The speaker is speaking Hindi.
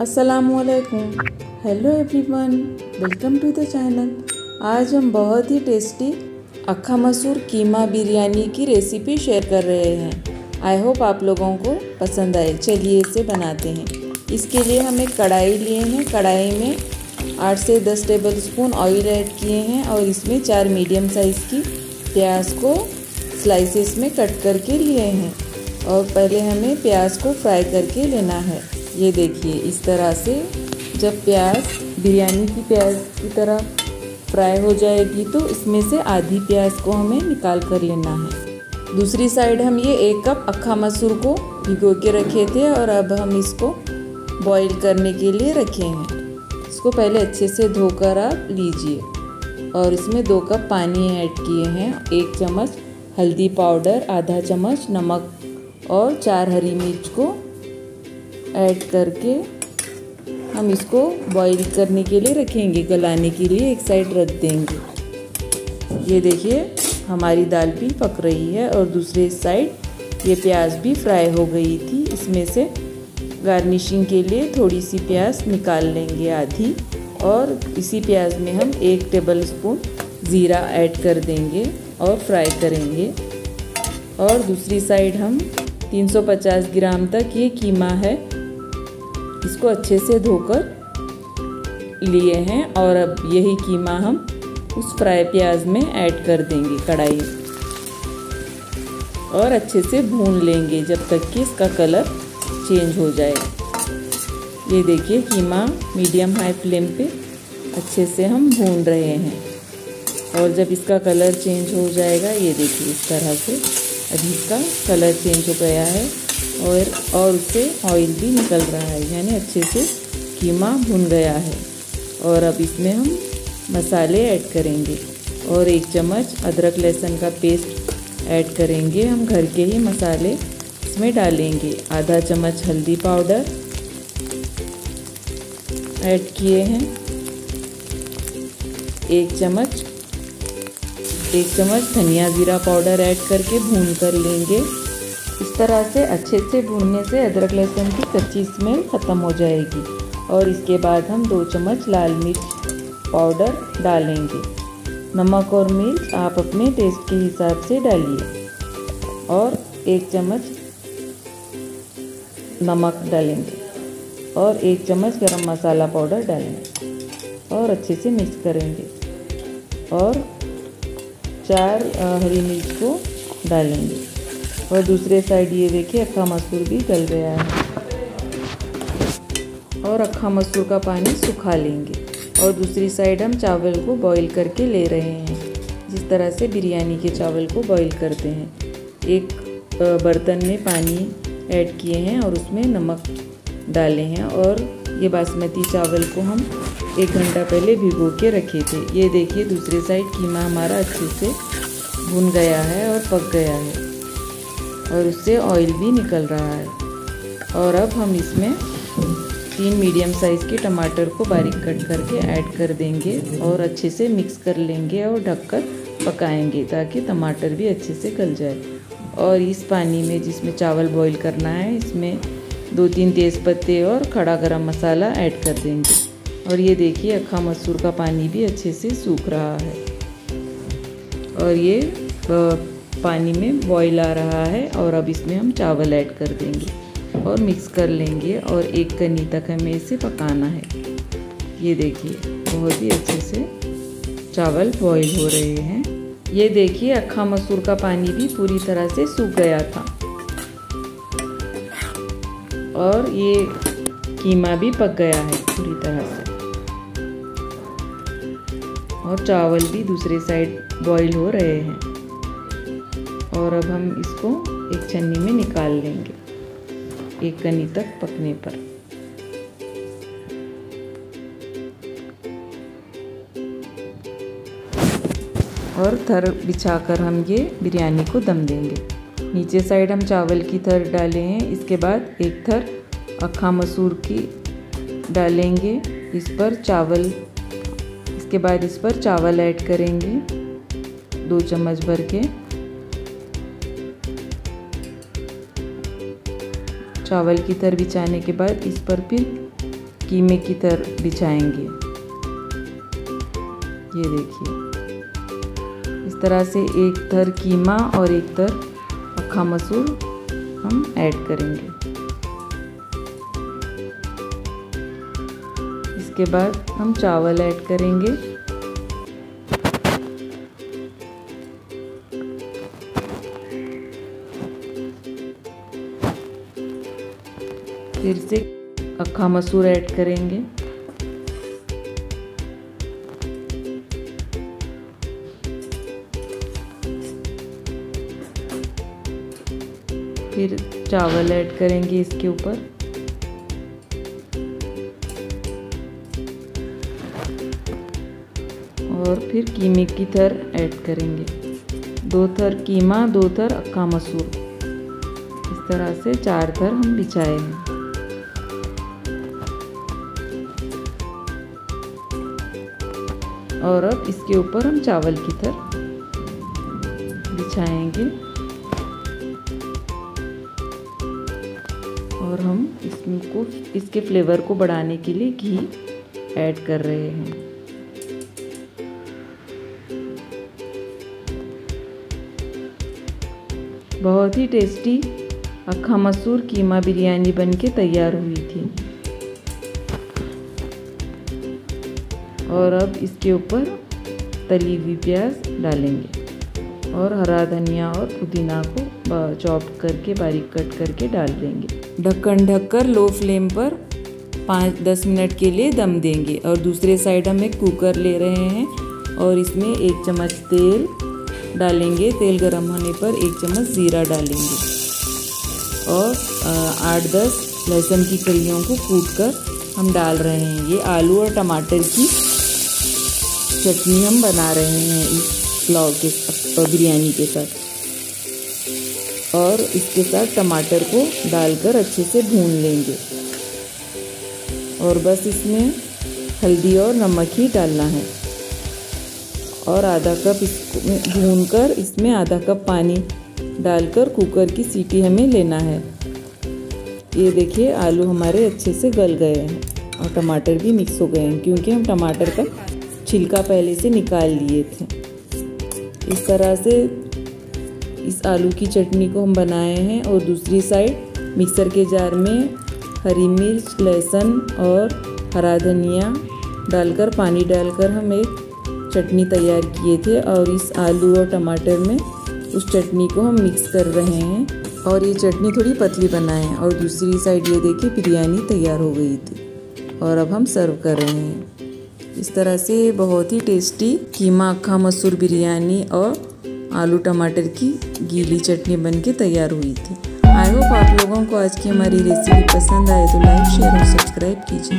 असलकुम hello everyone welcome to the channel आज हम बहुत ही टेस्टी अक्खा मसूर कीमा बिरयानी की रेसिपी शेयर कर रहे हैं। आई होप आप लोगों को पसंद आए। चलिए इसे बनाते हैं। इसके लिए हम एक कढ़ाई लिए हैं। कढ़ाई में आठ से दस टेबल स्पून ऑयल ऐड किए हैं और इसमें चार मीडियम साइज़ की प्याज को स्लाइसेस में कट करके लिए हैं। और पहले हमें प्याज को फ्राई करके लेना है। ये देखिए, इस तरह से जब प्याज, बिरयानी की प्याज की तरह फ्राई हो जाएगी तो इसमें से आधी प्याज को हमें निकाल कर लेना है। दूसरी साइड हम ये एक कप अक्खा मसूर को भिगो के रखे थे और अब हम इसको बॉईल करने के लिए रखे हैं। इसको पहले अच्छे से धोकर आप लीजिए और इसमें दो कप पानी ऐड किए हैं, एक चम्मच हल्दी पाउडर, आधा चम्मच नमक और चार हरी मिर्च को ऐड करके हम इसको बॉईल करने के लिए रखेंगे, गलाने के लिए एक साइड रख देंगे। ये देखिए, हमारी दाल भी पक रही है और दूसरे साइड ये प्याज भी फ्राई हो गई थी। इसमें से गार्निशिंग के लिए थोड़ी सी प्याज निकाल लेंगे आधी और इसी प्याज में हम एक टेबल स्पून ज़ीरा ऐड कर देंगे और फ्राई करेंगे। और दूसरी साइड हम 350 ग्राम तक ये कीमा है इसको अच्छे से धोकर लिए हैं और अब यही कीमा हम उस फ्राई प्याज में ऐड कर देंगे कढ़ाई और अच्छे से भून लेंगे जब तक कि इसका कलर चेंज हो जाए। ये देखिए कीमा मीडियम हाई फ्लेम पे अच्छे से हम भून रहे हैं। और जब इसका कलर चेंज हो जाएगा, ये देखिए इस तरह से अभी इसका कलर चेंज हो गया है। और और उससे ऑयल भी निकल रहा है, यानी अच्छे से कीमा भुन गया है। और अब इसमें हम मसाले ऐड करेंगे और एक चम्मच अदरक लहसुन का पेस्ट ऐड करेंगे। हम घर के ही मसाले इसमें डालेंगे। आधा चम्मच हल्दी पाउडर ऐड किए हैं। एक चम्मच एक चम्मच धनिया ज़ीरा पाउडर ऐड करके भून कर लेंगे। इस तरह से अच्छे से भूनने से अदरक लहसुन की कच्ची स्मेल ख़त्म हो जाएगी और इसके बाद हम दो चम्मच लाल मिर्च पाउडर डालेंगे। नमक और मिर्च आप अपने टेस्ट के हिसाब से डालिए और एक चम्मच नमक डालेंगे और एक चम्मच गरम मसाला पाउडर डालेंगे और अच्छे से मिक्स करेंगे और चार हरी मिर्च को डालेंगे। और दूसरे साइड ये देखिए, अक्खा मसूर भी गल गया है। और अक्खा मसूर का पानी सुखा लेंगे। और दूसरी साइड हम चावल को बॉईल करके ले रहे हैं। जिस तरह से बिरयानी के चावल को बॉईल करते हैं। एक बर्तन में पानी ऐड किए हैं और उसमें नमक डाले हैं। और ये बासमती चावल को हम एक घंटा पहले भिगो के रखे थे। ये देखिए, दूसरे साइड कीमा हमारा अच्छे से भुन गया है और पक गया है। और उससे ऑयल भी निकल रहा है। और अब हम इसमें तीन मीडियम साइज़ के टमाटर को बारीक कट करके ऐड कर देंगे और अच्छे से मिक्स कर लेंगे और ढककर पकाएँगे ताकि टमाटर भी अच्छे से गल जाए। और इस पानी में जिसमें चावल बॉईल करना है, इसमें दो तीन तेज़ पत्ते और खड़ा गरम मसाला ऐड कर देंगे। और ये देखिए अक्खा मसूर का पानी भी अच्छे से सूख रहा है। और ये पानी में बॉईल आ रहा है और अब इसमें हम चावल ऐड कर देंगे और मिक्स कर लेंगे और एक कनी तक हमें इसे पकाना है। ये देखिए, बहुत ही अच्छे से चावल बॉईल हो रहे हैं। ये देखिए, अक्खा मसूर का पानी भी पूरी तरह से सूख गया था। और ये कीमा भी पक गया है पूरी तरह से। और चावल भी दूसरे साइड बॉईल हो रहे हैं। और अब हम इसको एक छन्नी में निकाल लेंगे, एक कनी तक पकने पर। और थर बिछाकर हम ये बिरयानी को दम देंगे। नीचे साइड हम चावल की थर डाले हैं, इसके बाद एक थर अक्खा मसूर की डालेंगे। इस पर चावल, इसके बाद इस पर चावल ऐड करेंगे, दो चम्मच भर के। चावल की तर बिछाने के बाद इस पर फिर कीमे की तर बिछाएँगे। ये देखिए। इस तरह से एक थर कीमा और एक थर अक्खा मसूर हम ऐड करेंगे। इसके बाद हम चावल ऐड करेंगे। फिर से अक्खा मसूर ऐड करेंगे। फिर चावल ऐड करेंगे इसके ऊपर। और फिर कीमे की थर ऐड करेंगे। दो थर कीमा, दो थर अक्का मसूर। इस तरह से चार थर हम बिछाए हैं। और अब इसके ऊपर हम चावल की थर बिछाएँगे। और हम इसमें को, इसके फ्लेवर को बढ़ाने के लिए घी ऐड कर रहे हैं। बहुत ही टेस्टी अक्खा मसूर कीमा बिरयानी बन के तैयार हुई थी। और अब इसके ऊपर तली हुई प्याज डालेंगे। और हरा धनिया और पुदीना को चॉप करके, बारीक कट करके डाल देंगे। ढक्कन ढककर लो फ्लेम पर पाँच, दस मिनट के लिए दम देंगे। और दूसरे साइड हम एक कुकर ले रहे हैं और इसमें एक चम्मच तेल डालेंगे। तेल गरम होने पर एक चम्मच ज़ीरा डालेंगे। और आठ, दस लहसुन की कलियों को कूट कर हम डाल रहे हैं। ये आलू और टमाटर की चटनी हम बना रहे हैं इस पुलाव के बिरयानी के साथ। और इसके साथ टमाटर को डालकर अच्छे से भून लेंगे। और बस इसमें हल्दी और नमक ही डालना है। और आधा कप इसको भून कर इसमें आधा कप पानी डालकर कुकर की सीटी हमें लेना है। ये देखिए, आलू हमारे अच्छे से गल गए हैं और टमाटर भी मिक्स हो गए हैं, क्योंकि हम टमाटर का छिलका पहले से निकाल लिए थे। इस तरह से इस आलू की चटनी को हम बनाए हैं और दूसरी साइड मिक्सर के जार में हरी मिर्च, लहसुन और हरा धनिया डालकर, पानी डालकर हम एक चटनी तैयार किए थे और इस आलू और टमाटर में उस चटनी को हम मिक्स कर रहे हैं और ये चटनी थोड़ी पतली बनाएँ और दूसरी साइड ये देखिए बिरयानी तैयार हो गई थी और अब हम सर्व कर रहे हैं। इस तरह से बहुत ही टेस्टी कीमा अक्खा मसूर बिरयानी और आलू टमाटर की गीली चटनी बन के तैयार हुई थी। आई होप आप लोगों को आज की हमारी रेसिपी पसंद आए तो लाइक शेयर और सब्सक्राइब कीजिए।